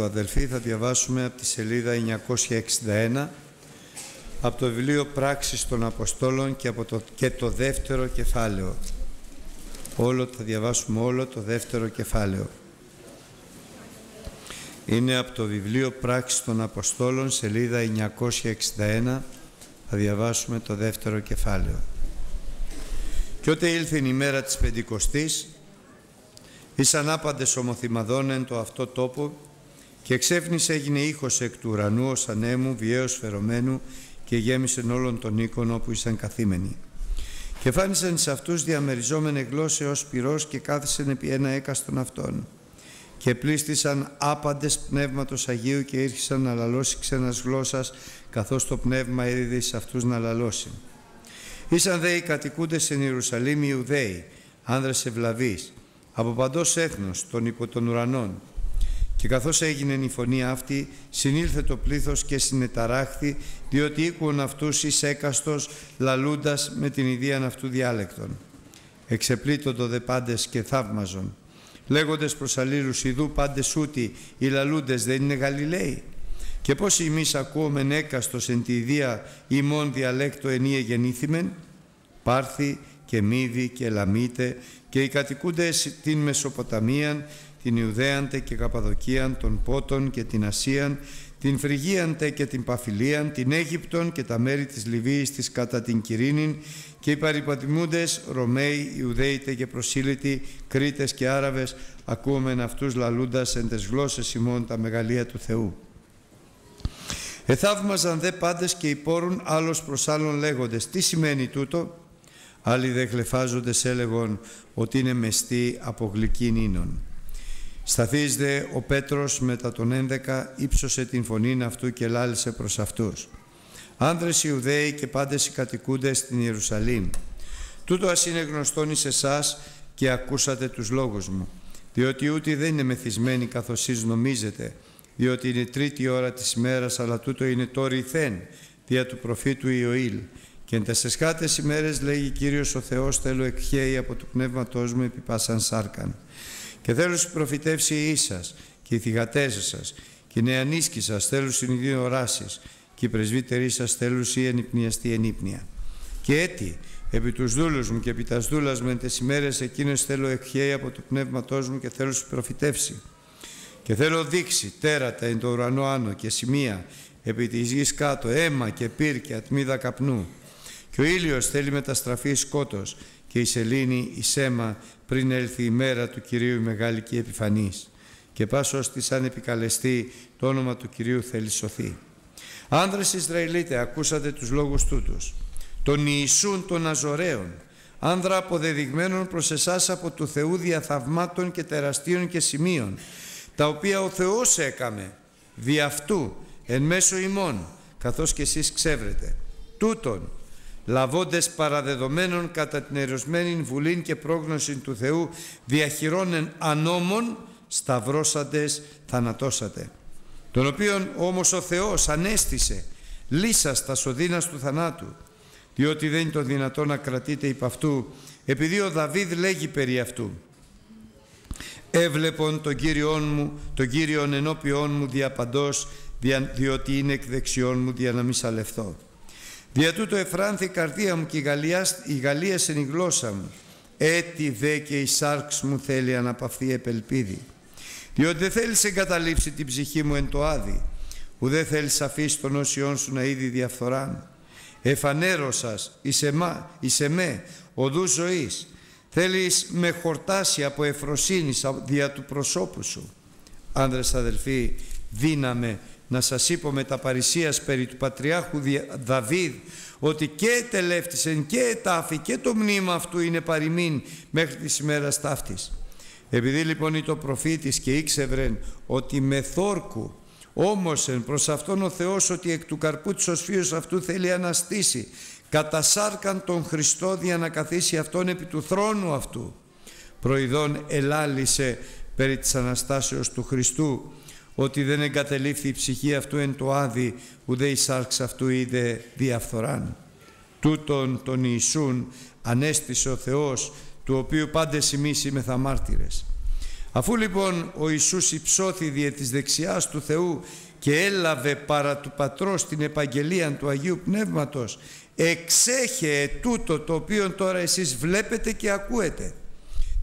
Αδελφοί, θα διαβάσουμε από τη σελίδα 961 από το βιβλίο «Πράξεις των Αποστόλων» και, από το, και το δεύτερο κεφάλαιο. Όλο, θα διαβάσουμε όλο το δεύτερο κεφάλαιο. Είναι από το βιβλίο «Πράξεις των Αποστόλων», σελίδα 961, θα διαβάσουμε το δεύτερο κεφάλαιο. Και όταν ήλθε η μέρα της Πεντηκοστής, ήσαν άπαντες ομοθυμαδών εν το αυτό τόπο και εξέφνησε έγινε ήχος εκ του ουρανού ως ανέμου βιαίως φερωμένου και γέμισε όλων των οίκων όπου ήσαν καθήμενοι. Και φάνησαν σε αυτούς διαμεριζόμενε γλώσσε ως πυρός και κάθισαν επί ένα έκαστον αυτών. Και πλήστησαν άπαντες πνεύματος Αγίου και ήρχισαν να λαλώσει ξένας γλώσσας καθώς το πνεύμα έδιδε σε αυτούς να λαλώσει. Ήσαν δε οι κατοικούντες εν Ιερουσαλήμ οι Ιουδαίοι, άνδρες ευλαβείς, από παντός έθνος των υπό των ουρανών, και καθώς έγινε η φωνή αυτή, συνήλθε το πλήθος και συνεταράχθη, διότι οίκουον αυτούς εις έκαστος, λαλούντας με την ιδίαν αυτού διάλεκτον. Εξεπλήττοντο δε πάντες και θαύμαζον. Λέγοντες προς αλλήλους, ιδού πάντες ούτι, οι λαλούντες δεν είναι Γαλιλαίοι. Και πώς εμείς ακούομεν έκαστος εν τη ιδία ημών διαλέκτο ενίε γεννήθημεν, Πάρθη και Μύδη και Λαμίτε και οι κατοικούντες την Μεσοποταμίαν την Ιουδαίαντε και Καπαδοκίαν, των Πότων και την Ασίαν, την Φρυγίαντε και την Παφιλίαν, την Αίγυπτον και τα μέρη της Λιβύης της κατά την Κυρίνην και οι παρυπατημούντες Ρωμαίοι, Ιουδαίητε και προσήλυτοι, Κρήτες και Άραβες, ακούμεν αυτούς λαλούντας εν τες γλώσσες ημών τα μεγαλεία του Θεού. Εθαύμαζαν δε πάντες και υπόρουν άλλος προς άλλον λέγοντες. Τι σημαίνει τούτο; Άλλοι δε γλεφάζοντες έλεγον ότι είναι μεστή από γλυκή νίνων. Σταθείς δε ο Πέτρος μετά τον 11 ύψωσε την φωνή αυτού και λάλησε προς αυτούς. Άνδρες Ιουδαίοι και πάντες οι κατοικούντες στην Ιερουσαλήμ. Τούτο ας είναι γνωστόν εις εσάς και ακούσατε τους λόγους μου. Διότι ούτε δεν είναι μεθυσμένοι καθώς εσείς νομίζετε, διότι είναι τρίτη ώρα της ημέρας, αλλά τούτο είναι το ρηθέν, δια του προφήτου Ιωήλ. Και εν τεσσεσκάτες ημέρες λέγει Κύριος ο Θεός θέλω εκχέει από το πνεύματός μου επί πάσαν σάρκαν. Και θέλω σου προφητεύσει η ίσας και οι θυγατές σας και οι νεανίσκοι σας θέλουν συνειδήν οράσεις και οι πρεσβύτεροι σας θέλουν η ενυπνιαστή ενύπνια. Και έτι, επί τους δούλους μου και επί τας δούλας με τις ημέρες εκείνες θέλω εκχέει από το πνεύματός μου και θέλω σου προφητεύσει. Και θέλω δείξει τέρατα εν το ουρανό άνω και σημεία επί της γης κάτω, αίμα και πύρ και ατμίδα καπνού. Και ο ήλιος θέλει μεταστραφεί σκότος και η σελήνη η σέμα πριν έλθει η μέρα του Κυρίου η Μεγάλη και Επιφανής και πάσος της αν επικαλεστεί το όνομα του Κυρίου θέλει σωθεί. Άνδρες Ισραηλίτε, ακούσατε τους λόγους τούτους. Τον Ιησούν των Αζωραίων, άνδρα αποδεδειγμένων προς εσάς από του Θεού διαθαυμάτων και τεραστίων και σημείων, τα οποία ο Θεός έκαμε, δι' αυτού, εν μέσω ημών, καθώς και εσείς ξέβρετε. Τούτον, λαβώντες παραδεδομένων κατά την ερωσμένη βουλήν και πρόγνωση του Θεού διαχειρώνεν ανώμων σταυρώσαντες θανατώσατε. Τον οποίον όμως ο Θεός ανέστησε λύσας στα σωδίνας του θανάτου. Διότι δεν είναι το δυνατό να κρατείτε υπ' αυτού επειδή ο Δαβίδ λέγει περί αυτού. Έβλεπον τον Κύριον μου τον Κύριον ενώπιόν μου διαπαντός διότι είναι εκ δεξιών μου δια να μη σαλευθώ Δια τούτο εφράνθη η καρδία μου και η Γαλλία, η Γαλλία η γλώσσα μου. Έτσι δε και η σάρξ μου θέλει αναπαυθεί επελπίδη. Διότι δεν θέλεις εγκαταλείψει την ψυχή μου εν το άδει. Ουδέ θέλεις αφήσει τον όσιόν σου να είδη διαφθοράν. Εφανέρωσας εις, εμά, εις εμέ οδού ζωής. Θέλεις με χορτάσει από εφροσύνης δια του προσώπου σου. Άνδρες αδελφοί, δύναμε να σας είπω με τα παρησίας περί του Πατριάρχου Δαβίδ ότι και τελεύτησεν και ετάφη και το μνήμα αυτού είναι παροιμήν μέχρι της ημέρας ταύτης. Επειδή λοιπόν ήταν προφήτης και ήξευρεν ότι με θόρκου όμωσεν προς αυτόν ο Θεός ότι εκ του καρπού της οσφίως αυτού θέλει αναστήσει κατά σάρκαν τον Χριστό δια να καθίσει αυτόν επί του θρόνου αυτού. Προειδών ελάλησε περί της Αναστάσεως του Χριστού ότι δεν εγκατελείφθη η ψυχή αυτού εν το άδει, ουδέ η σάρξ αυτού είδε διαφθοράν. Τούτον τον Ιησούν ανέστησε ο Θεός, του οποίου πάντες εμείς είμαι μάρτυρες. Αφού λοιπόν ο Ιησούς υψώθη διε της δεξιάς του Θεού και έλαβε παρά του Πατρός την επαγγελία του Αγίου Πνεύματος εξέχε τούτο το οποίο τώρα εσείς βλέπετε και ακούετε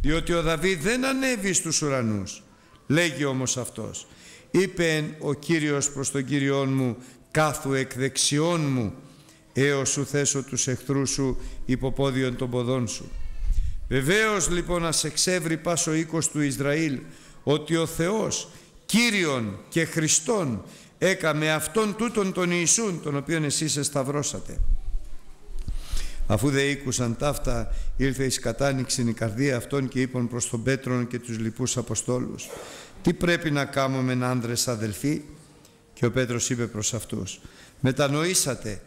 διότι ο Δαβίδ δεν ανέβει στους ουρανούς λέγει όμως αυτός είπε ο Κύριος προς τον Κύριόν μου κάθου εκ δεξιών μου έως σου θέσω τους εχθρούς σου υποπόδιον των ποδών σου Βεβαίως λοιπόν να σε εξεύρει πάσο οίκος του Ισραήλ ότι ο Θεός Κύριον και Χριστόν έκαμε αυτόν τούτον τον Ιησούν τον οποίον εσείς εσταυρώσατε. Αφού δε ήκουσαν ταύτα ήρθε εις κατάνοιξην η καρδία αυτών και είπαν προς τον Πέτρον και τους λοιπούς Αποστόλους τι πρέπει να κάνουμε άνδρες αδελφοί; Και ο Πέτρος είπε προς αυτούς μετανοήσατε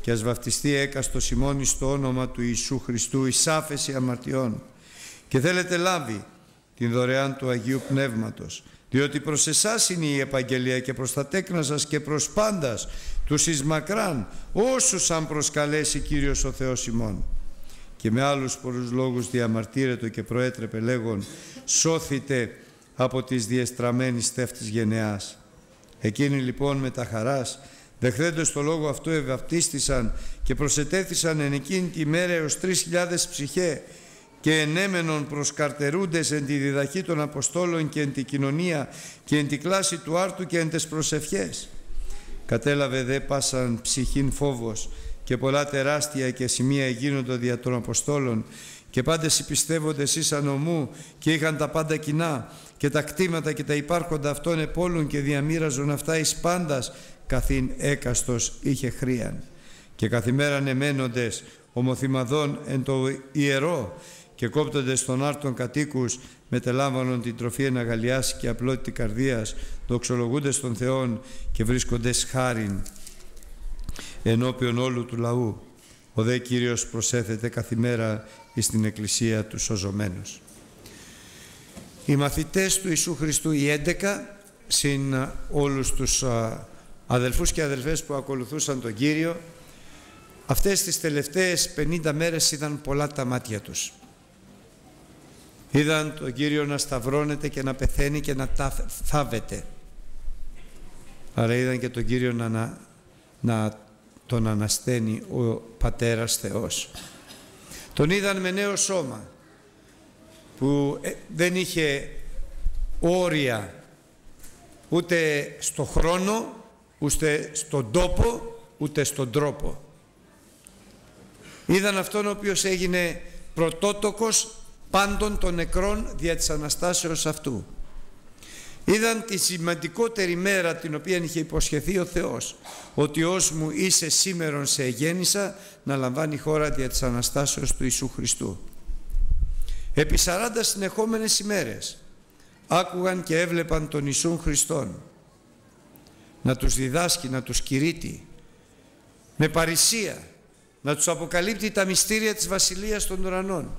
και ας βαφτιστεί έκαστο Σιμώνης στο όνομα του Ιησού Χριστού εις άφεση αμαρτιών. Και θέλετε λάβει την δωρεάν του Αγίου Πνεύματος διότι προς εσάς είναι η Επαγγελία και προς τα τέκνα σας και προς πάντας τους εις μακράν όσους αν προσκαλέσει Κύριος ο Θεός ημών και με άλλους πολλούς λόγους διαμαρτύρετο και προέτρεπε λέγον σώθητε από τις διεστραμμένης τεύτης γενεάς εκείνοι λοιπόν με τα χαράς Δεχθέντος το λόγο αυτό ευαυτίστησαν και προσετέθησαν εν εκείνη τη μέρα έως τρεις χιλιάδες ψυχέ και ενέμενον προσκαρτερούντες εν τη διδαχή των Αποστόλων και εν τη κοινωνία και εν τη κλάση του άρτου και εν τες προσευχές. Κατέλαβε δε πάσαν ψυχήν φόβος και πολλά τεράστια και σημεία γίνονται δια των Αποστόλων και πάντες οι πιστεύοντες ήσαν ομού και είχαν τα πάντα κοινά και τα κτήματα και τα υπάρχοντα αυτών επόλουν και διαμήραζον αυτά εις πάντας καθήν έκαστος είχε χρίαν και καθημέραν εμένοντες ομοθυμαδών εν το ιερό και κόπτοντες των άρτων κατοίκους μετελάμβανον την τροφή εναγαλιάς και απλότητη καρδίας δοξολογούντες των Θεών και βρίσκοντες χάριν ενώπιον όλου του λαού. Ο δε Κύριος προσέθεται καθημέρα εις την Εκκλησία τους σωζωμένους. Οι μαθητές του Ιησού Χριστού οι 11 συν όλους τους αδελφούς και αδελφές που ακολουθούσαν τον Κύριο αυτές τις τελευταίες 50 μέρες είδαν πολλά τα μάτια τους. Είδαν τον Κύριο να σταυρώνεται και να πεθαίνει και να θάβεται. Άρα είδαν και τον Κύριο να, να τον ανασταίνει ο Πατέρας Θεός τον είδαν με νέο σώμα που ε, δεν είχε όρια ούτε στο χρόνο ούτε στον τόπο ούτε στον τρόπο. Είδαν αυτόν ο οποίος έγινε πρωτότοκος πάντων των νεκρών δια της Αναστάσεως αυτού. Είδαν τη σημαντικότερη μέρα την οποία είχε υποσχεθεί ο Θεός ότι ως μου είσαι σήμερον σε γέννησα να λαμβάνει χώρα δια της Αναστάσεως του Ιησού Χριστού. Επί 40 συνεχόμενες ημέρες άκουγαν και έβλεπαν τον Ιησούν Χριστόν να τους διδάσκει, να τους κηρύττει με παρησία, να τους αποκαλύπτει τα μυστήρια της Βασιλείας των Ουρανών,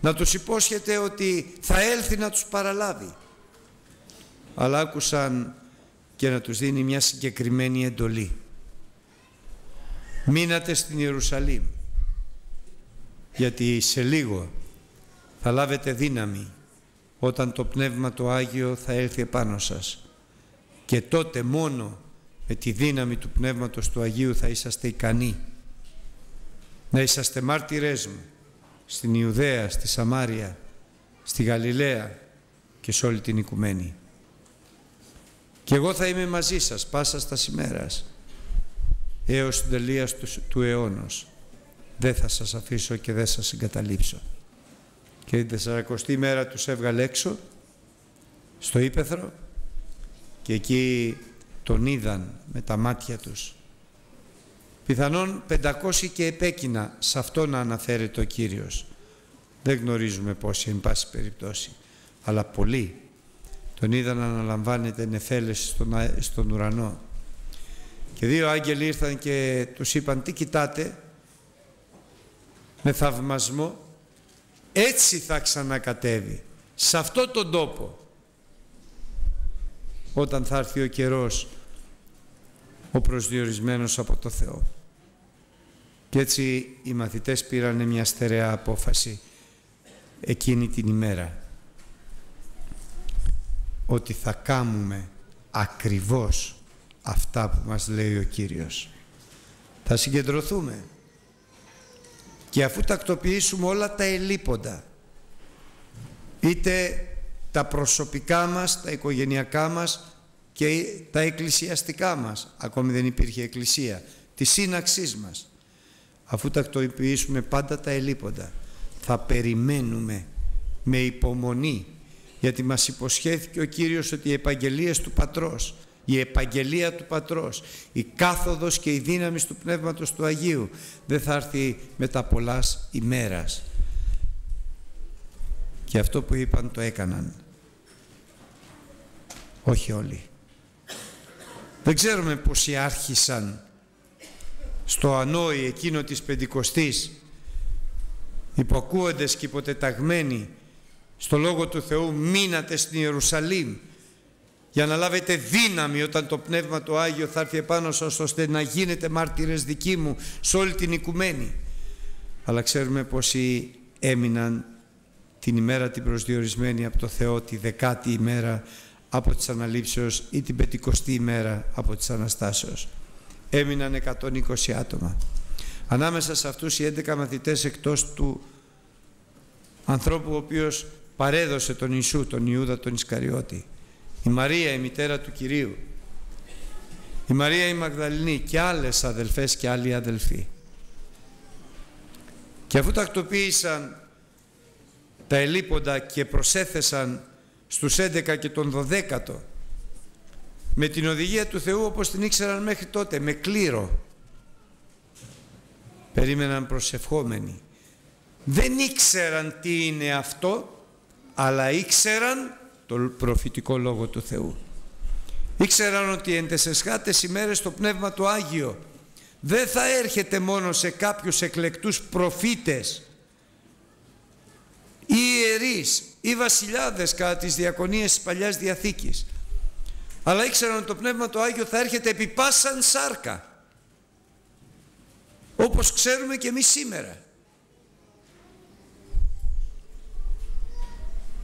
να τους υπόσχεται ότι θα έλθει να τους παραλάβει. Αλλά άκουσαν και να τους δίνει μια συγκεκριμένη εντολή. Μείνατε στην Ιερουσαλήμ, γιατί σε λίγο θα λάβετε δύναμη όταν το Πνεύμα το Άγιο θα έλθει επάνω σας και τότε μόνο με τη δύναμη του Πνεύματος του Αγίου θα είσαστε ικανοί να είσαστε μάρτυρές μου στην Ιουδαία, στη Σαμάρια, στη Γαλιλαία και σε όλη την οικουμένη. Και εγώ θα είμαι μαζί σας πάσα στα σημέρας έως την τελεία του, του αιώνος. Δεν θα σας αφήσω και δεν σας εγκαταλείψω. Και την τεσσαρακοστή μέρα τους έβγαλε έξω στο Ήπεθρο και εκεί τον είδαν με τα μάτια τους. Πιθανόν 500 και επέκεινα σε αυτό να αναφέρεται ο Κύριος. Δεν γνωρίζουμε πόσοι εν πάση περιπτώσει, αλλά πολλοί τον είδαν να αναλαμβάνεται νεφέλες στον, στον ουρανό. Και δύο άγγελοι ήρθαν και τους είπαν τι κοιτάτε; Με θαυμασμό έτσι θα ξανακατέβει σε αυτό τον τόπο όταν θα έρθει ο καιρός ο προσδιορισμένος από το Θεό. Και έτσι οι μαθητές πήραν μια στερεά απόφαση εκείνη την ημέρα. Ότι θα κάνουμε ακριβώς αυτά που μας λέει ο Κύριος. Θα συγκεντρωθούμε και αφού τακτοποιήσουμε όλα τα ελίποντα είτε τα προσωπικά μας, τα οικογενειακά μας και τα εκκλησιαστικά μας, ακόμη δεν υπήρχε εκκλησία, τη σύναξής μας. Αφού τακτοποιήσουμε πάντα τα ελίποντα, θα περιμένουμε με υπομονή, γιατί μας υποσχέθηκε ο Κύριος ότι οι επαγγελίες του Πατρός, η επαγγελία του Πατρός, η κάθοδος και η δύναμη του Πνεύματος του Αγίου δεν θα έρθει μετά πολλάς ημέρας. Και αυτό που είπαν το έκαναν. Όχι όλοι. Δεν ξέρουμε πόσοι άρχισαν στο ανόη εκείνο της Πεντηκοστής υποκούοντες και υποτεταγμένοι στο Λόγο του Θεού μείνατε στην Ιερουσαλήμ για να λάβετε δύναμη όταν το Πνεύμα το Άγιο θα έρθει επάνω σας ώστε να γίνετε μάρτυρες δικοί μου σε όλη την οικουμένη. Αλλά ξέρουμε πόσοι έμειναν την ημέρα την προσδιορισμένη από το Θεό, τη δεκάτη ημέρα από τις Αναλήψεως ή την πεντηκοστή ημέρα από τις Αναστάσεως. Έμειναν 120 άτομα. Ανάμεσα σε αυτούς οι 11 μαθητές εκτός του ανθρώπου ο οποίος παρέδωσε τον Ιησού, τον Ιούδα τον Ισκαριώτη. Η Μαρία η μητέρα του Κυρίου. Η Μαρία η Μαγδαληνή και άλλες αδελφές και άλλοι αδελφοί. Και αφού τακτοποίησαν τα ελίποντα και προσέθεσαν στους 11 και τον 12ο με την οδηγία του Θεού όπως την ήξεραν μέχρι τότε, με κλήρο. Περίμεναν προσευχόμενοι. Δεν ήξεραν τι είναι αυτό, αλλά ήξεραν το προφητικό λόγο του Θεού. Ήξεραν ότι εν τεσσεσχάτες ημέρες το Πνεύμα του Άγιο δεν θα έρχεται μόνο σε κάποιους εκλεκτούς προφήτες ή ιερείς ή βασιλιάδες κατά τις διακονίες της Παλιάς Διαθήκης αλλά ήξεραν ότι το Πνεύμα του Άγιο θα έρχεται επί πάσαν σάρκα όπως ξέρουμε και εμείς σήμερα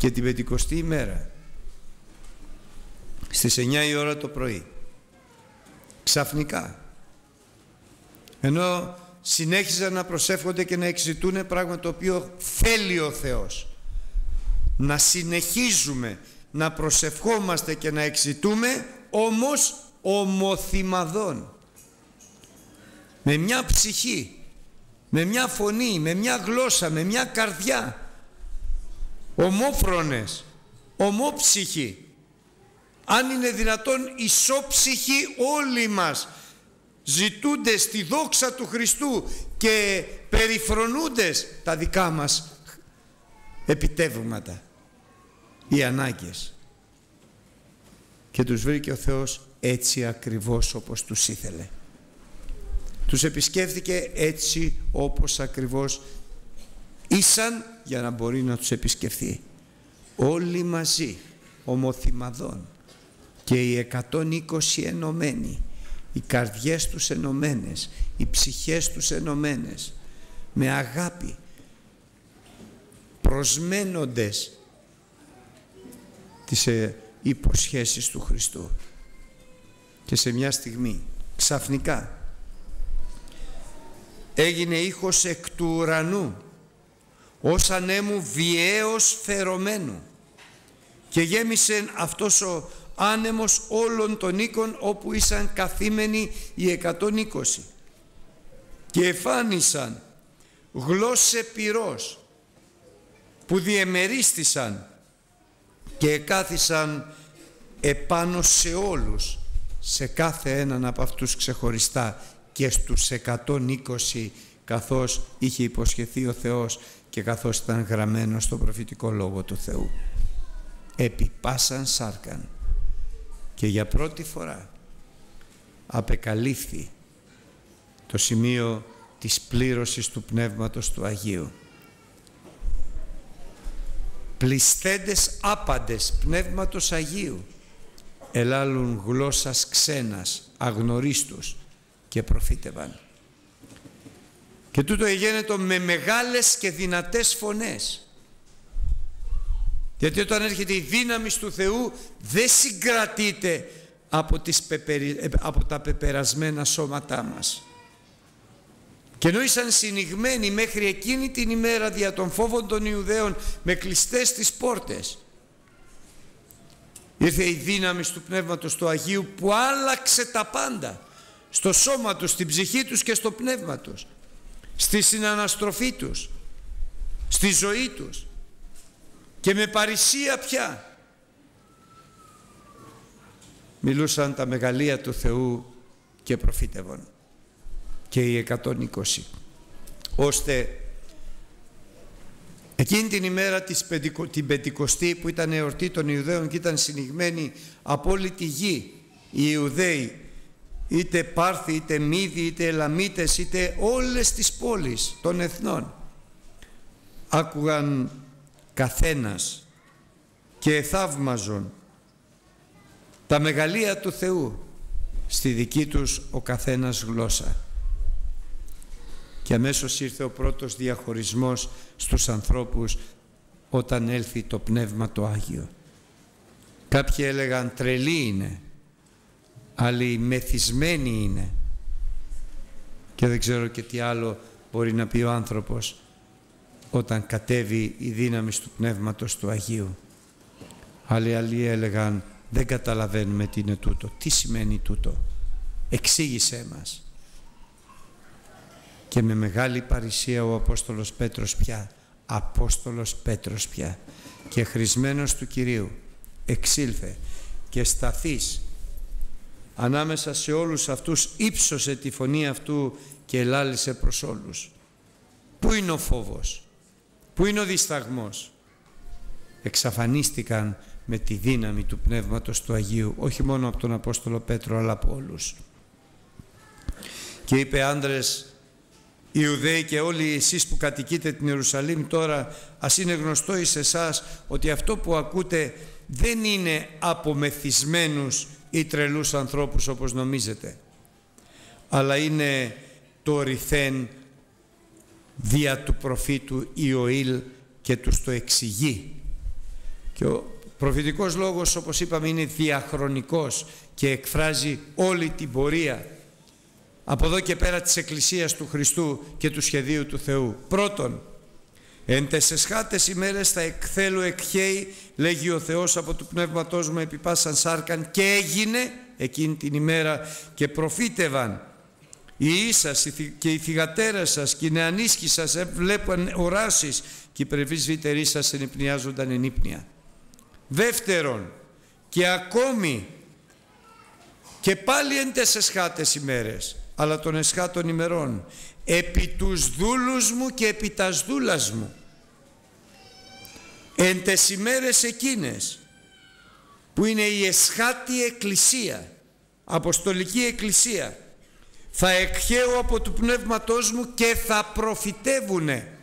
και την πεντηκοστή ημέρα στις 9 η ώρα το πρωί ξαφνικά ενώ συνέχιζαν να προσεύχονται και να εξητούν πράγμα το οποίο θέλει ο Θεός να συνεχίζουμε να προσευχόμαστε και να εξητούμε όμως ομοθυμαδών. Με μια ψυχή με μια φωνή, με μια γλώσσα, με μια καρδιά ομόφρονες ομόψυχοι. Αν είναι δυνατόν ισόψυχοι όλοι μας ζητούνται στη δόξα του Χριστού και περιφρονούντες τα δικά μας επιτεύγματα οι ανάγκες. Και τους βρήκε ο Θεός έτσι ακριβώς όπως τους ήθελε. Τους επισκέφθηκε έτσι όπως ακριβώς ήσαν για να μπορεί να τους επισκεφθεί. Όλοι μαζί ομοθυμαδών και οι 120 ενωμένοι οι καρδιές τους ενωμένες οι ψυχές τους ενωμένες με αγάπη προσμένοντες τις ε, υποσχέσεις του Χριστού. Και σε μια στιγμή ξαφνικά έγινε ήχος εκ του ουρανού ως ανέμου βιαίως φερωμένου. Και γέμισε αυτός ο άνεμος όλων των οίκων όπου ήσαν καθήμενοι οι 120 και εφάνισαν γλώσσε πυρός που διεμερίστησαν και εκάθισαν επάνω σε όλους σε κάθε έναν από αυτούς ξεχωριστά και στους 120 καθώς είχε υποσχεθεί ο Θεός και καθώς ήταν γραμμένος στο προφητικό λόγο του Θεού επιπάσαν σάρκαν και για πρώτη φορά απεκαλύφθη το σημείο της πλήρωσης του Πνεύματος του Αγίου. Πλησθέντες άπαντες Πνεύματος Αγίου ελάλουν γλώσσας ξένας, αγνωρίστους και προφήτευαν. Και τούτο εγένετο με μεγάλες και δυνατές φωνές Γιατί όταν έρχεται η δύναμη του Θεού δεν συγκρατείται από, τις από τα πεπερασμένα σώματά μας. Και ενώ ήσαν συνηγμένοι μέχρι εκείνη την ημέρα δια των φόβων των Ιουδαίων με κλειστές τις πόρτες, ήρθε η δύναμη του Πνεύματος του Αγίου που άλλαξε τα πάντα στο σώμα τους, στην ψυχή τους και στο πνεύμα τους, στη συναναστροφή τους, στη ζωή τους και με παρησία πια. Μιλούσαν τα μεγαλεία του Θεού και προφήτευαν και οι 120 ώστε εκείνη την ημέρα της την Πεντηκοστή που ήταν εορτή των Ιουδαίων και ήταν συνηγμένη από όλη τη γη οι Ιουδαίοι είτε Πάρθοι, είτε Μύδοι, είτε Ελαμίτες, είτε όλες τις πόλεις των εθνών άκουγαν καθένας και θαύμαζον τα μεγαλεία του Θεού στη δική τους ο καθένας γλώσσα. Και αμέσως ήρθε ο πρώτος διαχωρισμός στους ανθρώπους όταν έλθει το Πνεύμα το Άγιο. Κάποιοι έλεγαν τρελή είναι, άλλοι μεθυσμένοι είναι. Και δεν ξέρω και τι άλλο μπορεί να πει ο άνθρωπος όταν κατέβει η δύναμη του Πνεύματος του Αγίου. Άλλοι άλλοι έλεγαν δεν καταλαβαίνουμε τι είναι τούτο. Τι σημαίνει τούτο. Εξήγησέ μας. Και με μεγάλη παρησία ο Απόστολος Πέτρος πια, Απόστολος Πέτρος πια και χρησμένος του Κυρίου εξήλθε και σταθείς ανάμεσα σε όλους αυτούς ύψωσε τη φωνή αυτού και ελάλησε προς όλους. Πού είναι ο φόβος, πού είναι ο δισταγμός; Εξαφανίστηκαν με τη δύναμη του Πνεύματος του Αγίου, όχι μόνο από τον Απόστολο Πέτρο, αλλά από όλους. Και είπε άντρες, Ιουδαίοι και όλοι εσείς που κατοικείτε την Ιερουσαλήμ τώρα, ας είναι γνωστό εις εσάς ότι αυτό που ακούτε δεν είναι από μεθυσμένους ή τρελούς ανθρώπους όπως νομίζετε, αλλά είναι το ρηθέν δια του προφήτου Ιωήλ και τους το εξηγεί. Και ο προφητικός λόγος όπως είπαμε είναι διαχρονικός και εκφράζει όλη την πορεία από εδώ και πέρα της Εκκλησίας του Χριστού και του σχεδίου του Θεού. Πρώτον, εν τεσσεσχάτες ημέρες θα εκθέλω εκχέει, λέγει ο Θεός από του Πνεύματός μου επί πάσαν σάρκαν και έγινε εκείνη την ημέρα και προφήτευαν οι ίσας και οι θυγατέρες σας και οι νεανίσκοι σας βλέπαν οράσεις και οι πρεβείς σας ενυπνιάζονταν ενύπνια. Δεύτερον, και ακόμη και πάλι εν τεσσεσχάτες ημέρες, αλλά των εσχάτων ημερών, επί τους δούλους μου και επί τας δούλας μου, εν τες ημέρες εκείνες, που είναι η εσχάτη εκκλησία, αποστολική εκκλησία, θα εκχαίω από του πνεύματός μου και θα προφητεύουνε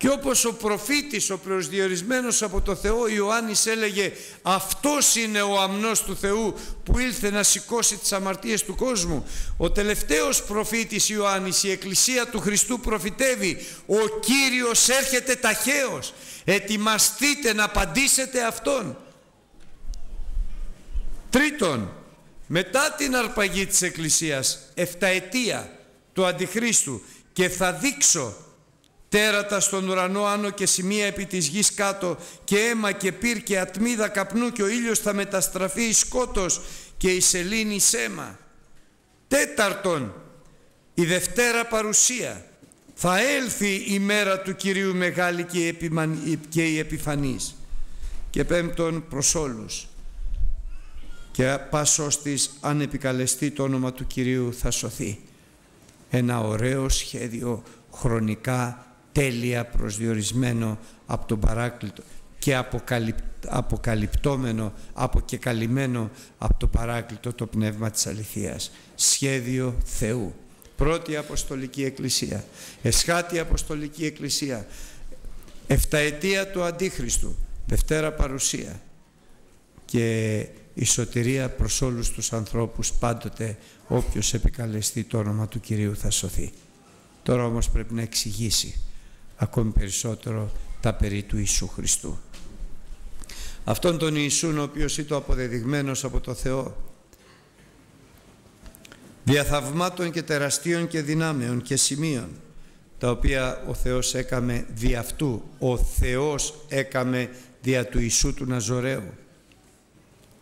και όπως ο προφήτης, ο προσδιορισμένος από το Θεό Ιωάννης έλεγε «Αυτός είναι ο αμνός του Θεού που ήλθε να σηκώσει τις αμαρτίες του κόσμου». Ο τελευταίος προφήτης Ιωάννης, η Εκκλησία του Χριστού προφητεύει «Ο Κύριος έρχεται ταχαίως, ετοιμαστείτε να απαντήσετε Αυτόν». Τρίτον, μετά την αρπαγή της Εκκλησίας, εφταετία του Αντιχρίστου και θα δείξω τέρατα στον ουρανό άνω και σημεία επί της γης κάτω και αίμα και πυρ και ατμίδα καπνού και ο ήλιος θα μεταστραφεί εις σκότος και η σελήνη σέμα. Τέταρτον, η Δευτέρα παρουσία. Θα έλθει η μέρα του Κυρίου μεγάλη και η επιφανής. Και πέμπτον προς όλους. Και πάσος της αν επικαλεστεί το όνομα του Κυρίου θα σωθεί. Ένα ωραίο σχέδιο χρονικά τέλεια προσδιορισμένο από τον παράκλητο και αποκαλυπ, αποκαλυπτόμενο, αποκεκαλυμμένο από το παράκλητο το πνεύμα της αληθείας. Σχέδιο Θεού. Πρώτη Αποστολική Εκκλησία. Εσχάτη Αποστολική Εκκλησία. Εφταετία του Αντίχριστου. Δευτέρα παρουσία. Και η σωτηρία προς όλους τους ανθρώπους πάντοτε όποιος επικαλεστεί το όνομα του Κυρίου θα σωθεί. Τώρα όμως πρέπει να εξηγήσει ακόμη περισσότερο τα περί του Ιησού Χριστού. Αυτόν τον Ιησούν ο οποίος ήταν αποδεδειγμένος από το Θεό. Διαθαυμάτων και τεραστίων και δυνάμεων και σημείων τα οποία ο Θεός έκαμε δι' αυτού. Ο Θεός έκαμε δια του Ιησού του Ναζωραίου.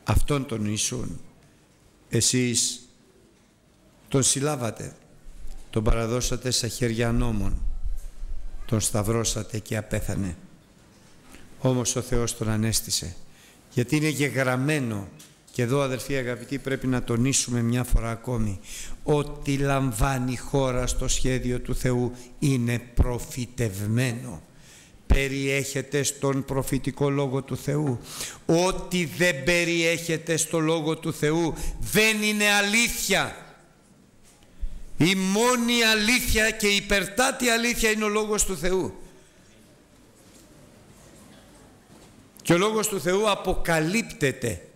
Αυτόν τον Ιησούν. Εσείς τον συλλάβατε, τον παραδώσατε στα χέρια νόμων, τον σταυρώσατε και απέθανε. Όμως ο Θεός τον ανέστησε, γιατί είναι γεγραμμένο και εδώ αδελφοί αγαπητοί πρέπει να τονίσουμε μια φορά ακόμη ότι λαμβάνει χώρα στο σχέδιο του Θεού είναι προφητευμένο. Περιέχεται στον προφητικό λόγο του Θεού. Ό,τι δεν περιέχεται στο λόγο του Θεού δεν είναι αλήθεια η μόνη αλήθεια και η υπερτάτη αλήθεια είναι ο Λόγος του Θεού. Και ο Λόγος του Θεού αποκαλύπτεται.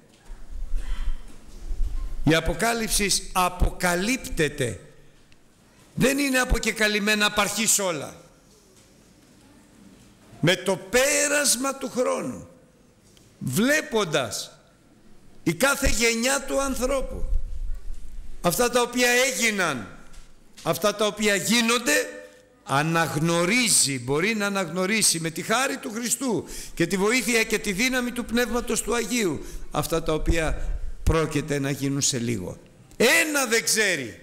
Η Αποκάλυψη αποκαλύπτεται. Δεν είναι αποκεκαλυμμένα απαρχής όλα. Με το πέρασμα του χρόνου, βλέποντας η κάθε γενιά του ανθρώπου, αυτά τα οποία έγιναν αυτά τα οποία γίνονται αναγνωρίζει, μπορεί να αναγνωρίσει με τη χάρη του Χριστού και τη βοήθεια και τη δύναμη του Πνεύματος του Αγίου αυτά τα οποία πρόκειται να γίνουν σε λίγο. Ένα δεν ξέρει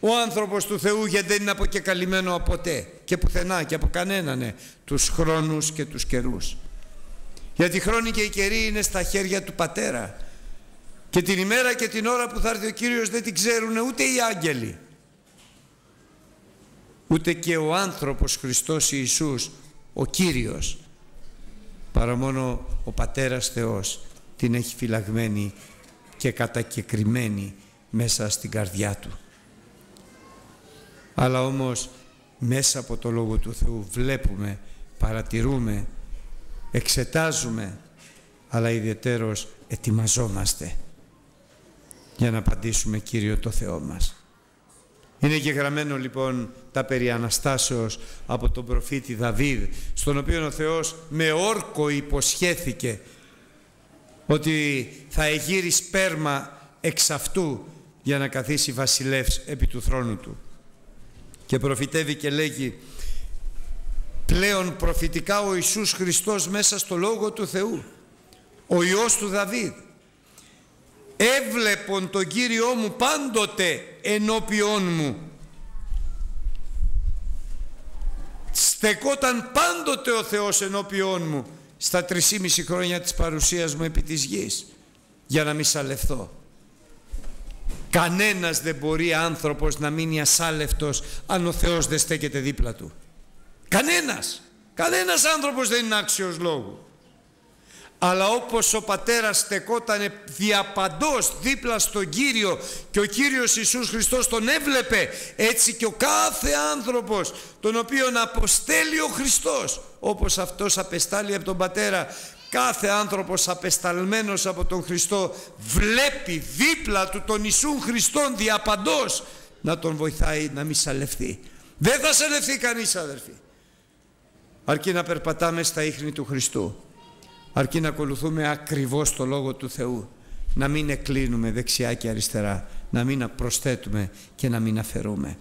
ο άνθρωπος του Θεού γιατί δεν είναι αποκεκαλυμμένο από ποτέ και πουθενά και από κανέναν ναι, τους χρόνους και τους καιρούς. Γιατί οι χρόνοι και οι καιροί είναι στα χέρια του Πατέρα και την ημέρα και την ώρα που θα έρθει ο Κύριος δεν την ξέρουν ούτε οι άγγελοι ούτε και ο άνθρωπος Χριστός Ιησούς, ο Κύριος, παρά μόνο ο Πατέρας Θεός την έχει φυλαγμένη και κατακεκριμένη μέσα στην καρδιά Του. Αλλά όμως μέσα από το Λόγο του Θεού βλέπουμε, παρατηρούμε, εξετάζουμε, αλλά ιδιαίτερος ετοιμαζόμαστε για να απαντήσουμε Κύριο το Θεό μας. Είναι γεγραμμένο λοιπόν τα περί Αναστάσεως από τον προφήτη Δαβίδ, στον οποίο ο Θεός με όρκο υποσχέθηκε ότι θα εγείρει σπέρμα εξ αυτού για να καθίσει βασιλεύς επί του θρόνου του. Και προφητεύει και λέγει πλέον προφητικά ο Ιησούς Χριστός μέσα στο Λόγο του Θεού, ο Υιός του Δαβίδ, έβλεπον τον Κύριό μου πάντοτε ενώπιόν μου στεκόταν πάντοτε ο Θεός ενώπιόν μου στα τρισήμιση χρόνια της παρουσίας μου επί της γης για να μη σαλευθώ. Κανένας δεν μπορεί άνθρωπος να μείνει ασάλευτος αν ο Θεός δεν στέκεται δίπλα του. Κανένας. Κανένας άνθρωπος δεν είναι άξιος λόγου αλλά όπως ο πατέρας στεκότανε διαπαντός δίπλα στον Κύριο και ο Κύριος Ιησούς Χριστός τον έβλεπε έτσι και ο κάθε άνθρωπος τον οποίον αποστέλει ο Χριστός όπως αυτός απεστάλλει από τον πατέρα κάθε άνθρωπος απεσταλμένος από τον Χριστό βλέπει δίπλα του τον Ιησούν Χριστόν διαπαντός να τον βοηθάει να μη σαλευθεί. Δεν θα σαλευθεί κανείς αδερφοί. Αρκεί να περπατάμε στα ίχνη του Χριστού αρκεί να ακολουθούμε ακριβώς το Λόγο του Θεού. Να μην εκλίνουμε δεξιά και αριστερά να μην προσθέτουμε και να μην αφαιρούμε.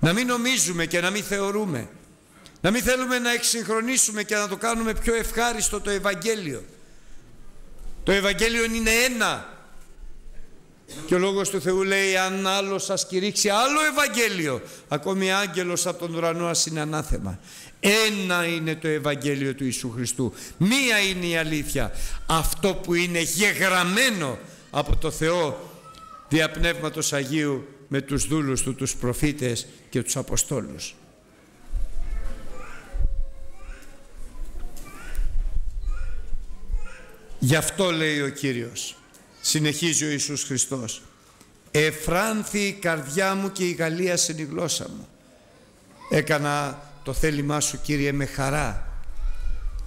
Να μην νομίζουμε και να μην θεωρούμε. Να μην θέλουμε να εξυγχρονίσουμε και να το κάνουμε πιο ευχάριστο το Ευαγγέλιο. Το Ευαγγέλιο είναι ένα. Και ο Λόγος του Θεού λέει αν άλλος σας κηρύξει άλλο Ευαγγέλιο ακόμη άγγελος από τον ουρανό ας είναι ανάθεμα ένα είναι το Ευαγγέλιο του Ιησού Χριστού. Μία είναι η αλήθεια. Αυτό που είναι γεγραμμένο από το Θεό δια Πνεύματος Αγίου με τους δούλους του, τους προφήτες και τους Αποστόλους. Γι' αυτό λέει ο Κύριος, συνεχίζει ο Ιησούς Χριστός, «Εφράνθη η καρδιά μου και η Γαλλία είναι η γλώσσα μου». Έκανα το θέλημά σου Κύριε με χαρά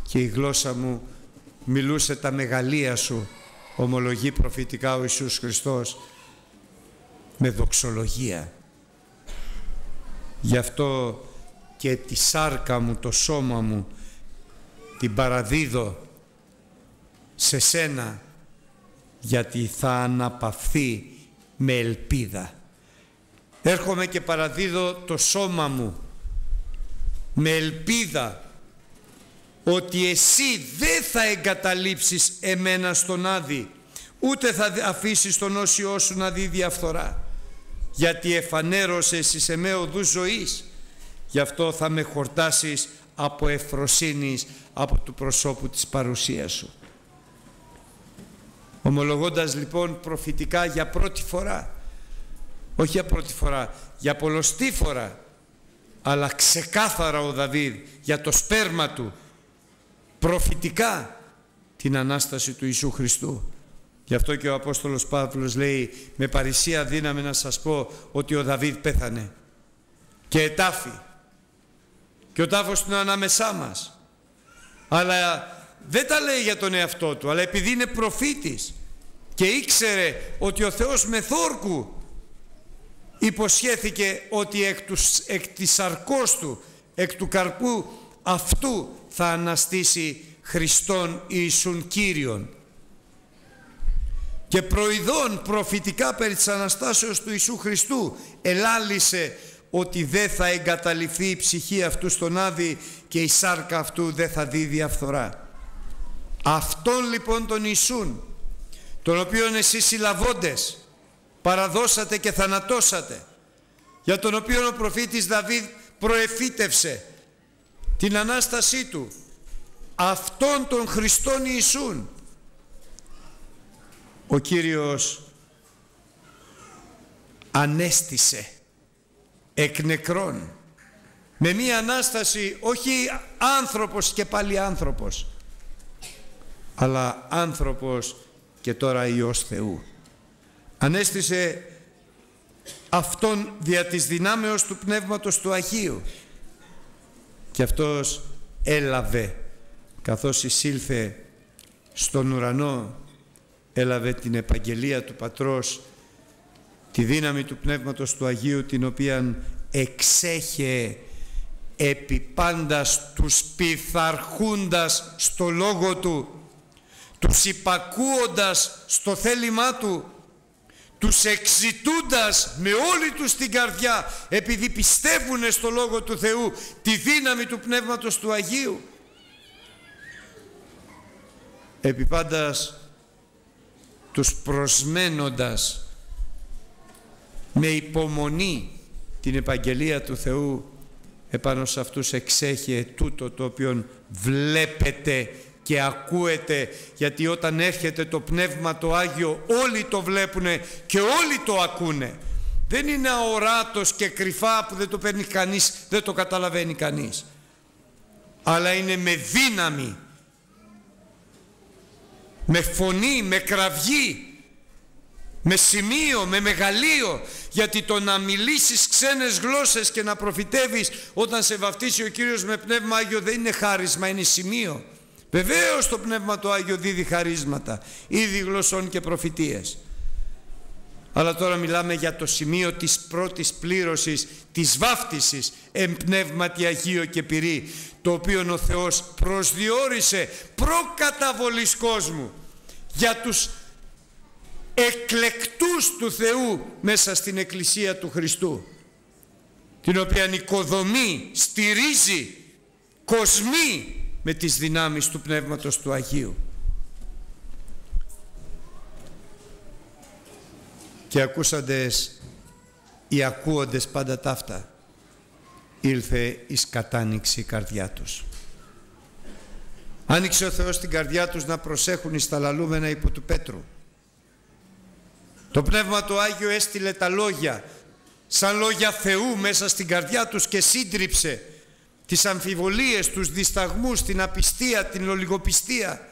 και η γλώσσα μου μιλούσε τα μεγαλεία σου ομολογεί προφητικά ο Ιησούς Χριστός με δοξολογία γι' αυτό και τη σάρκα μου το σώμα μου την παραδίδω σε σένα γιατί θα αναπαυθεί με ελπίδα. Έρχομαι και παραδίδω το σώμα μου με ελπίδα ότι εσύ δεν θα εγκαταλείψεις εμένα στον Άδη ούτε θα αφήσεις τον όσιό σου να δει διαφθορά. Γιατί εφανέρωσες εις εμέ οδούς ζωής. Γι' αυτό θα με χορτάσεις από ευφροσύνης από του προσώπου της παρουσίας σου. Ομολογώντας λοιπόν προφητικά για πρώτη φορά όχι για πρώτη φορά για πολλωστή φορά αλλά ξεκάθαρα ο Δαβίδ για το σπέρμα του προφητικά την Ανάσταση του Ιησού Χριστού. Γι' αυτό και ο Απόστολος Παύλος λέει με παρησία δύναμη να σας πω ότι ο Δαβίδ πέθανε και ετάφη και ο τάφος του είναι ανάμεσά μας. Αλλά δεν τα λέει για τον εαυτό του, αλλά επειδή είναι προφήτης και ήξερε ότι ο Θεός με θόρκου υποσχέθηκε ότι εκ, τους, εκ της σαρκός του, εκ του καρπού αυτού θα αναστήσει Χριστόν Ιησούν Κύριον. Και προειδών προφητικά περί της Αναστάσεως του Ιησού Χριστού ελάλησε ότι δεν θα εγκαταλειφθεί η ψυχή αυτού στον Άδη και η σάρκα αυτού δεν θα δει διαφθορά. Αυτόν λοιπόν τον Ιησούν, τον οποίον εσείς συλλαβώντες παραδώσατε και θανατώσατε, για τον οποίο ο προφήτης Δαβίδ προεφήτευσε την Ανάστασή Του αυτόν τον Χριστόν Ιησούν. Ο Κύριος ανέστησε εκ νεκρών με μία Ανάσταση όχι άνθρωπος και πάλι άνθρωπος αλλά άνθρωπος και τώρα Υιός Θεού ανέστησε αυτόν δια της δυνάμεως του Πνεύματος του Αγίου. Και αυτός έλαβε καθώς εισήλθε στον ουρανό έλαβε την επαγγελία του Πατρός τη δύναμη του Πνεύματος του Αγίου την οποία εξέχε επί πάντας τους πειθαρχούντας στο λόγο του τους υπακούοντας στο θέλημά του τους εξητούντας με όλη τους την καρδιά επειδή πιστεύουν στο Λόγο του Θεού τη δύναμη του Πνεύματος του Αγίου. Επιπάντας τους προσμένοντας με υπομονή την επαγγελία του Θεού επάνω σε αυτούς εξέχει τούτο το οποίο βλέπετε και ακούετε γιατί όταν έρχεται το Πνεύμα το Άγιο όλοι το βλέπουνε και όλοι το ακούνε. Δεν είναι αοράτος και κρυφά που δεν το παίρνει κανείς δεν το καταλαβαίνει κανείς. Αλλά είναι με δύναμη με φωνή, με κραυγή με σημείο, με μεγαλείο. Γιατί το να μιλήσεις ξένες γλώσσες και να προφητεύεις όταν σε βαφτίσει ο Κύριος με Πνεύμα Άγιο δεν είναι χάρισμα, είναι σημείο Βεβαίως το Πνεύμα το Άγιο δίδει χαρίσματα, ήδη γλωσσών και προφητείες. Αλλά τώρα μιλάμε για το σημείο της πρώτης πλήρωσης, της βάφτισης εν πνεύματι Αγίο και πυρή, το οποίο ο Θεός προσδιορίσε προκαταβολής κόσμου για τους εκλεκτούς του Θεού μέσα στην Εκκλησία του Χριστού, την οποία οικοδομεί, στηρίζει, κοσμεί με τις δυνάμεις του Πνεύματος του Αγίου. Και ακούσαντες οι ακούοντες πάντα ταύτα ήλθε εις κατάνοιξη η καρδιά τους. Άνοιξε ο Θεός την καρδιά τους να προσέχουν εις τα λαλούμενα υπό του Πέτρου. Το Πνεύμα του Άγιο έστειλε τα λόγια σαν λόγια Θεού μέσα στην καρδιά τους και σύντριψε τις αμφιβολίες, τους δισταγμούς, την απιστία, την ολιγοπιστία.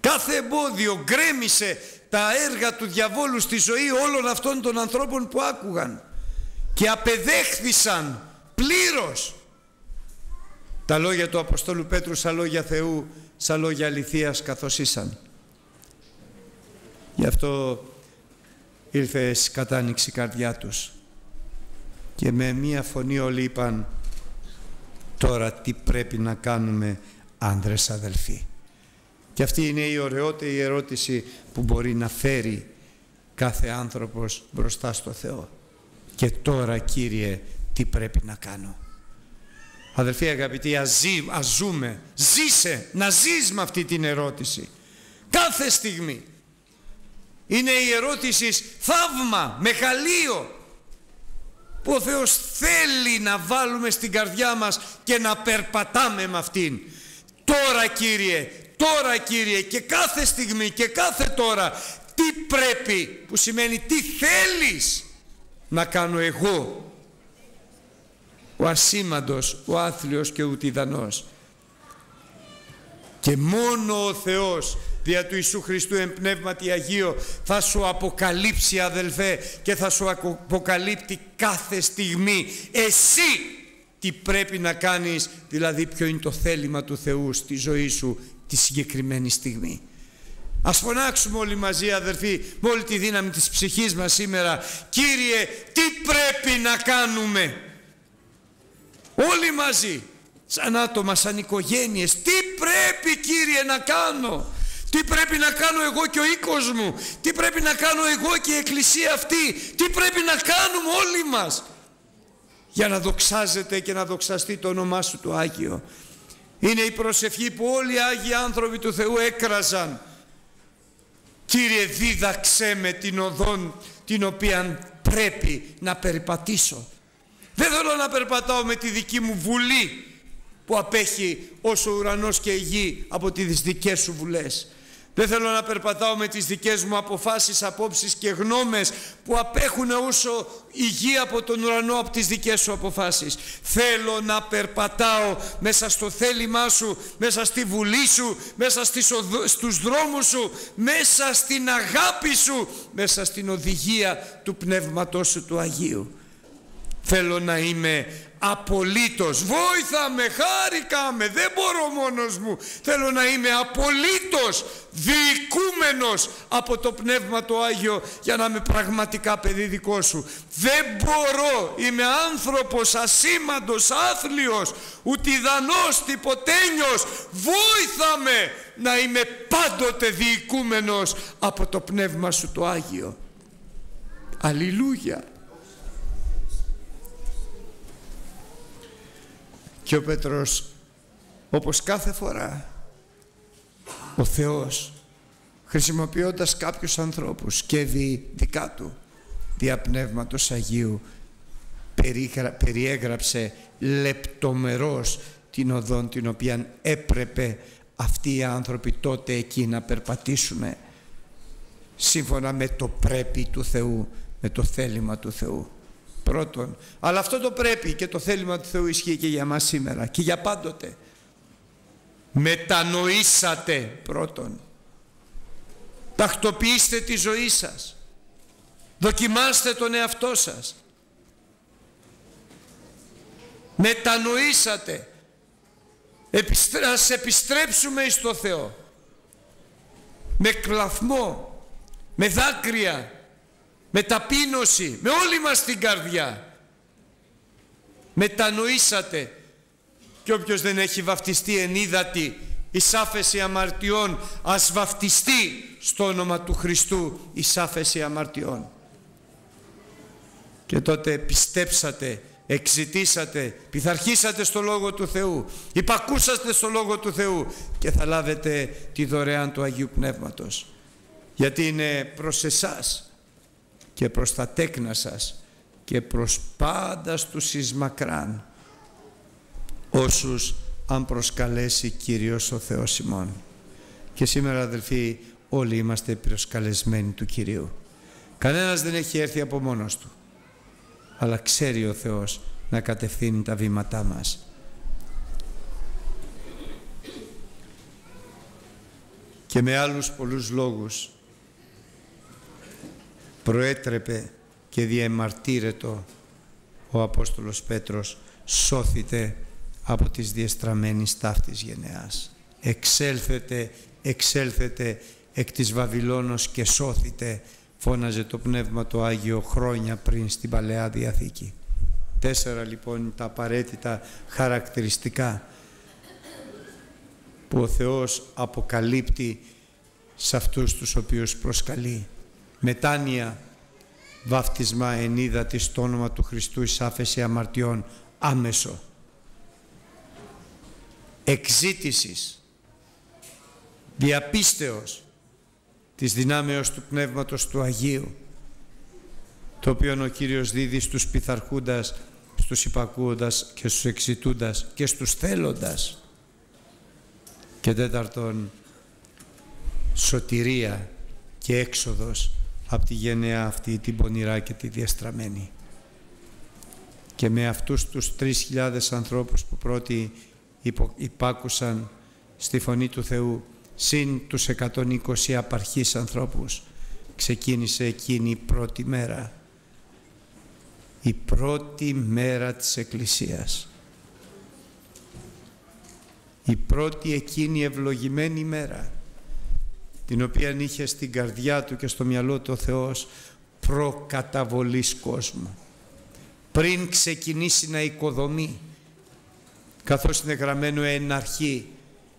Κάθε εμπόδιο γκρέμισε τα έργα του διαβόλου στη ζωή όλων αυτών των ανθρώπων που άκουγαν και απεδέχθησαν πλήρως τα λόγια του Αποστόλου Πέτρου σαν λόγια Θεού, σαν λόγια αληθείας καθώς ήσαν. Γι' αυτό ήρθε κατάνοιξη η καρδιά τους και με μία φωνή όλοι είπαν Τώρα τι πρέπει να κάνουμε άνδρες αδελφοί; Και αυτή είναι η ωραιότερη ερώτηση που μπορεί να φέρει κάθε άνθρωπος μπροστά στο Θεό. Και τώρα Κύριε τι πρέπει να κάνω; Αδελφοί αγαπητοί ας, ας ζούμε, ζήσε να ζεις με αυτή την ερώτηση. Κάθε στιγμή. Είναι η ερώτηση θαύμα, μεγαλείο που ο Θεός θέλει να βάλουμε στην καρδιά μας και να περπατάμε με αυτήν. Τώρα Κύριε, τώρα Κύριε και κάθε στιγμή και κάθε τώρα τι πρέπει που σημαίνει τι θέλεις να κάνω εγώ; Ο ασήμαντος, ο άθλιος και ο ουτιδανός και μόνο ο Θεός δια του Ιησού Χριστού εν πνεύματι Αγίο θα σου αποκαλύψει αδελφέ και θα σου αποκαλύπτει κάθε στιγμή. Εσύ τι πρέπει να κάνεις δηλαδή ποιο είναι το θέλημα του Θεού στη ζωή σου τη συγκεκριμένη στιγμή. Ας φωνάξουμε όλοι μαζί αδελφοί με όλη τη δύναμη της ψυχής μας σήμερα. Κύριε τι πρέπει να κάνουμε; Όλοι μαζί σαν άτομα, σαν οικογένειες τι πρέπει Κύριε να κάνω; Τι πρέπει να κάνω εγώ και ο οίκος μου; Τι πρέπει να κάνω εγώ και η εκκλησία αυτή; Τι πρέπει να κάνουμε όλοι μας; Για να δοξάζεται και να δοξαστεί το όνομά σου το Άγιο. Είναι η προσευχή που όλοι οι Άγιοι άνθρωποι του Θεού έκραζαν. Κύριε δίδαξέ με την οδόν την οποία πρέπει να περιπατήσω δεν θέλω να περπατάω με τη δική μου βουλή που απέχει όσο ο ουρανός και η γη από τις δικές σου βουλές. Δεν θέλω να περπατάω με τις δικές μου αποφάσεις, απόψεις και γνώμες που απέχουν όσο η γη από τον ουρανό από τις δικές σου αποφάσεις. Θέλω να περπατάω μέσα στο θέλημά σου, μέσα στη βουλή σου, μέσα στις στους δρόμους σου, μέσα στην αγάπη σου, μέσα στην οδηγία του Πνεύματός σου του Αγίου. Θέλω να είμαι απολύτως. Βόηθα με χάρηκα με δεν μπορώ μόνος μου. Θέλω να είμαι απολύτως διοικούμενος από το Πνεύμα το Άγιο για να είμαι πραγματικά παιδί δικό σου. Δεν μπορώ είμαι άνθρωπος ασήμαντος άθλιος ουτιδανός τυποτένιος. Βόηθα με να είμαι πάντοτε διοικούμενος από το Πνεύμα σου το Άγιο. Αλληλούια Και ο Πέτρος όπως κάθε φορά ο Θεός χρησιμοποιώντας κάποιους ανθρώπους και δι, δικά του δια Πνεύματος Αγίου περιέγραψε λεπτομερώς την οδόν την οποία έπρεπε αυτοί οι άνθρωποι τότε εκεί να περπατήσουν σύμφωνα με το πρέπει του Θεού με το θέλημα του Θεού πρώτον. Αλλά αυτό το πρέπει και το θέλημα του Θεού ισχύει και για μας σήμερα και για πάντοτε. Μετανοήσατε πρώτον. Τακτοποιήστε τη ζωή σας. Δοκιμάστε τον εαυτό σας. Μετανοήσατε. Ας επιστρέψουμε εις το Θεό. Με κλαθμό, με δάκρυα, με ταπείνωση, με όλη μας την καρδιά. Μετανοήσατε και όποιος δεν έχει βαφτιστεί ενίδατη εις άφεση αμαρτιών ας βαφτιστεί στο όνομα του Χριστού εις άφεση αμαρτιών. Και τότε πιστέψατε, εξητήσατε, πειθαρχήσατε στο Λόγο του Θεού, υπακούσατε στο Λόγο του Θεού και θα λάβετε τη δωρεάν του Αγίου Πνεύματος. Γιατί είναι προς εσάς και προς τα τέκνα σας και προς πάντα στους εις μακράν όσους αν προσκαλέσει Κύριος ο Θεός ημών. Και σήμερα αδελφοί όλοι είμαστε προσκαλεσμένοι του Κυρίου. Κανένας δεν έχει έρθει από μόνος του αλλά ξέρει ο Θεός να κατευθύνει τα βήματά μας. Και με άλλους πολλούς λόγους προέτρεπε και διεμαρτύρετο ο Απόστολος Πέτρος σώθητε από τις διεστραμμένης ταύτης γενεάς. Εξέλθετε, εξέλθετε εκ της Βαβυλώνος και σώθητε φώναζε το Πνεύμα το Άγιο χρόνια πριν στην Παλαιά Διαθήκη. Τέσσερα λοιπόν τα απαραίτητα χαρακτηριστικά που ο Θεός αποκαλύπτει σε αυτούς τους οποίους προσκαλεί. Μετάνοια, βάφτισμα ενίδα της το όνομα του Χριστού εις άφεση αμαρτιών άμεσο. Εξήτησης, διαπίστεως της δυνάμεως του Πνεύματος του Αγίου, το οποίο ο Κύριος δίδει στους πειθαρχούντας, στους υπακούοντας και στους εξητούντας και στους θέλοντας. Και τέταρτον, σωτηρία και έξοδος από τη γενναία αυτή την πονηρά και τη διαστραμμένη. Και με αυτούς τους 3.000 ανθρώπους που πρώτοι υπάκουσαν στη Φωνή του Θεού συν τους 120 απαρχής ανθρώπους ξεκίνησε εκείνη η πρώτη μέρα. Η πρώτη μέρα της Εκκλησίας. Η πρώτη εκείνη ευλογημένη μέρα την οποία είχε στην καρδιά του και στο μυαλό του ο Θεός προκαταβολής κόσμου. Πριν ξεκινήσει να οικοδομεί καθώς είναι γραμμένο εν αρχή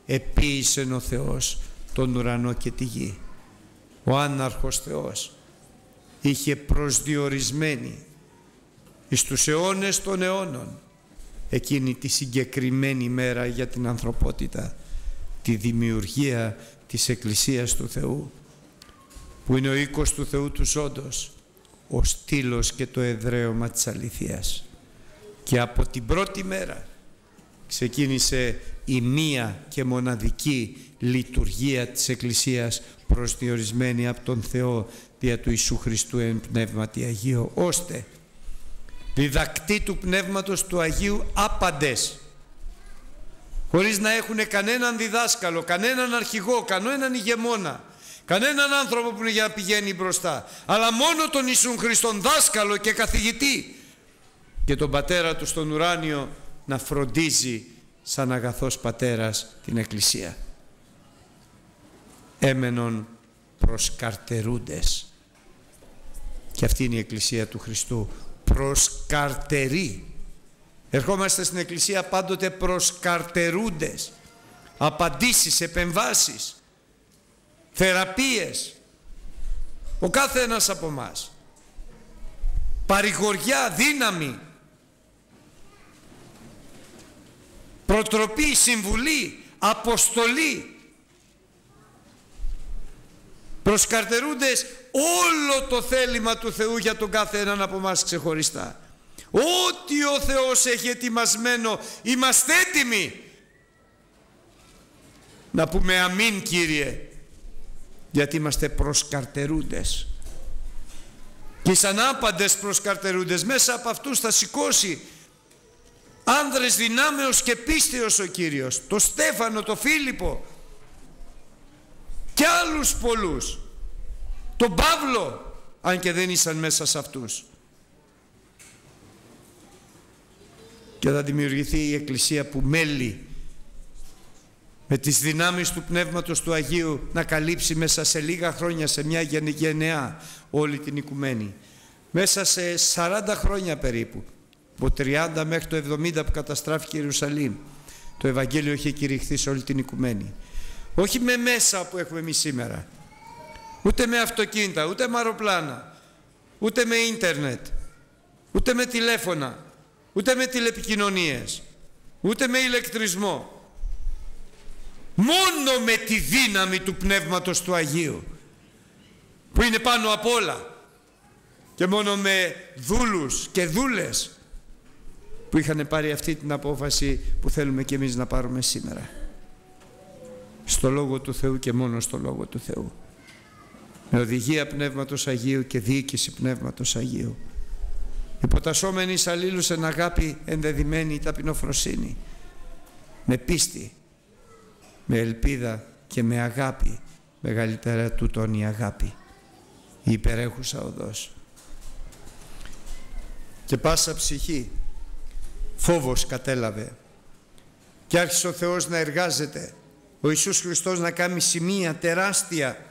επίησε ο Θεός τον ουρανό και τη γη. Ο άναρχος Θεός είχε προσδιορισμένη εις τους αιώνες των αιώνων εκείνη τη συγκεκριμένη μέρα για την ανθρωπότητα τη δημιουργία της Εκκλησίας του Θεού που είναι ο οίκος του Θεού του ζώντος ο στήλος και το εδραίωμα της αληθείας και από την πρώτη μέρα ξεκίνησε η μία και μοναδική λειτουργία της Εκκλησίας προσδιορισμένη από τον Θεό δια του Ιησού Χριστού εν Πνεύματι Αγίου ώστε διδακτή του Πνεύματος του Αγίου άπαντες χωρίς να έχουν κανέναν διδάσκαλο, κανέναν αρχηγό, κανέναν ηγεμόνα, κανέναν άνθρωπο που είναι για να πηγαίνει μπροστά, αλλά μόνο τον Ιησούν Χριστόν δάσκαλο και καθηγητή και τον Πατέρα του στον ουράνιο να φροντίζει σαν αγαθός πατέρας την Εκκλησία. Έμενον προσκαρτερούντες. Και αυτή είναι η Εκκλησία του Χριστού. Προσκαρτερεί. Ερχόμαστε στην Εκκλησία πάντοτε προσκαρτερούντες. Απαντήσεις, επεμβάσεις, θεραπείες. Ο κάθε ένας από μας. Παρηγοριά, δύναμη, προτροπή, συμβουλή, αποστολή. Προσκαρτερούντες όλο το θέλημα του Θεού για τον κάθε έναν από μας ξεχωριστά. Ό,τι ο Θεός έχει ετοιμασμένο είμαστε έτοιμοι. Να πούμε αμήν Κύριε γιατί είμαστε προσκαρτερούντες. Και σαν άπαντες προσκαρτερούντες μέσα από αυτούς θα σηκώσει άνδρες δυνάμεως και πίστεως ο Κύριος. Το Στέφανο, το Φίλιππο και άλλους πολλούς. Τον Παύλο αν και δεν ήσαν μέσα σε αυτούς και θα δημιουργηθεί η Εκκλησία που μέλει με τις δυνάμεις του Πνεύματος του Αγίου να καλύψει μέσα σε λίγα χρόνια σε μια γενεά όλη την οικουμένη. Μέσα σε 40 χρόνια περίπου από 30 μέχρι το 70 που καταστράφηκε η Ιερουσαλήμ το Ευαγγέλιο είχε κηρυχθεί σε όλη την οικουμένη. Όχι με μέσα που έχουμε εμείς σήμερα ούτε με αυτοκίνητα, ούτε με αεροπλάνα ούτε με ίντερνετ ούτε με τηλέφωνα ούτε με τηλεπικοινωνίες ούτε με ηλεκτρισμό μόνο με τη δύναμη του Πνεύματος του Αγίου που είναι πάνω απ' όλα και μόνο με δούλους και δούλες που είχαν πάρει αυτή την απόφαση που θέλουμε και εμείς να πάρουμε σήμερα. Στο Λόγο του Θεού και μόνο στο Λόγο του Θεού. Με οδηγία Πνεύματος Αγίου και διοίκηση Πνεύματος Αγίου. Υποτασσόμενοι εις αλλήλους εν αγάπη ενδεδειμένη ταπεινοφροσύνη. Με πίστη, με ελπίδα και με αγάπη. Μεγαλύτερα τούτον η αγάπη. Η υπερέχουσα οδός. Και πάσα ψυχή φόβος κατέλαβε και άρχισε ο Θεός να εργάζεται ο Ιησούς Χριστός να κάνει σημεία τεράστια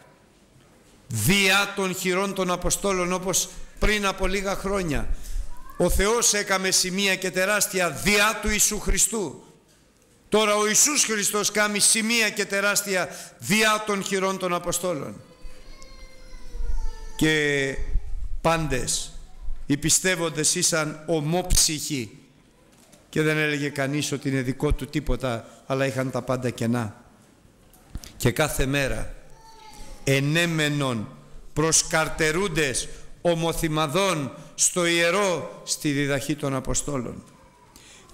διά των χειρών των Αποστόλων όπως πριν από λίγα χρόνια ο Θεός έκαμε σημεία και τεράστια διά του Ιησού Χριστού Τώρα ο Ιησούς Χριστός κάνει σημεία και τεράστια διά των χειρών των Αποστόλων. Και πάντες οι πιστεύοντες ήσαν ομόψυχοι και δεν έλεγε κανείς ότι είναι δικό του τίποτα αλλά είχαν τα πάντα κενά. Και κάθε μέρα ενέμενον προσκαρτερούντες ομοθυμαδών στο ιερό στη διδαχή των Αποστόλων.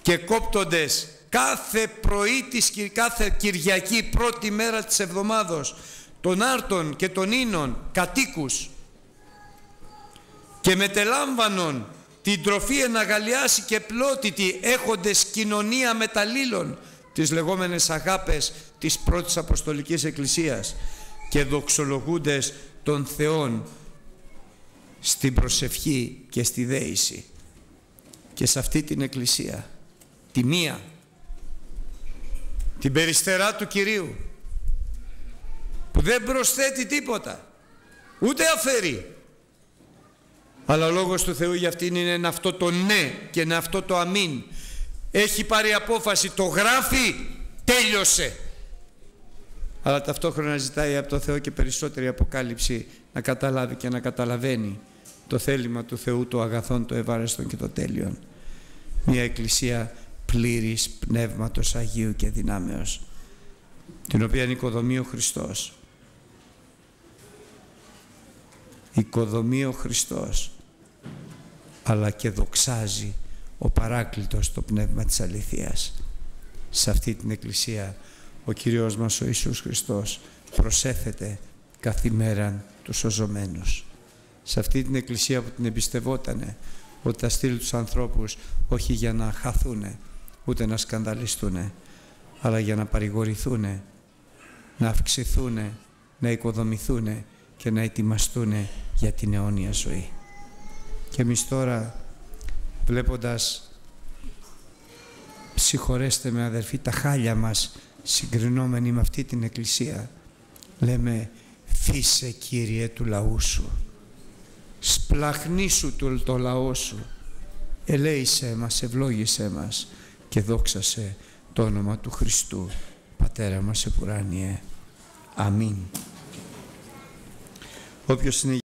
Και κόπτοντες κάθε πρωί της κάθε Κυριακή πρώτη μέρα της εβδομάδος των άρτων και των ίνων κατοίκους και μετελάμβανον την τροφή εναγαλιάσει και πλώτητη έχοντες κοινωνία μεταλλήλων τις λεγόμενες αγάπες της πρώτης Αποστολικής Εκκλησίας και δοξολογούντες των Θεών στην προσευχή και στη δέηση. Και σε αυτή την Εκκλησία τη μία την περιστερά του Κυρίου που δεν προσθέτει τίποτα ούτε αφαιρεί. Αλλά ο Λόγος του Θεού για αυτήν είναι αυτό το ναι και είναι αυτό το αμήν. Έχει πάρει απόφαση το γράφει τέλειωσε. Αλλά ταυτόχρονα ζητάει από το Θεό και περισσότερη αποκάλυψη να καταλάβει και να καταλαβαίνει το θέλημα του Θεού, το αγαθόν, το ευάρεστον και το τέλειον. Μια εκκλησία πλήρης πνεύματος Αγίου και δυνάμεως, την οποία οικοδομεί ο Χριστός. Οικοδομεί ο Χριστός, αλλά και δοξάζει ο Παράκλητος το πνεύμα της αληθείας. Σε αυτή την εκκλησία ο Κύριος μας ο Ιησούς Χριστός προσέθεται καθημέραν τους σωζωμένους σε αυτή την εκκλησία που την εμπιστευότανε ότι θα στείλει τους ανθρώπους όχι για να χαθούνε ούτε να σκανδαλιστούν αλλά για να παρηγορηθούν να αυξηθούν να οικοδομηθούν και να ετοιμαστούν για την αιώνια ζωή. Και εμείς τώρα βλέποντας συγχωρέστε με αδερφοί τα χάλια μας συγκρινόμενοι με αυτή την εκκλησία λέμε φύσε Κύριε του λαού σου σπλαχνίσου του το λαό σου ελέησέ μας, ευλόγησέ μας και δόξασε το όνομα του Χριστού Πατέρα μας επουράνιε. Αμήν. Όποιος είναι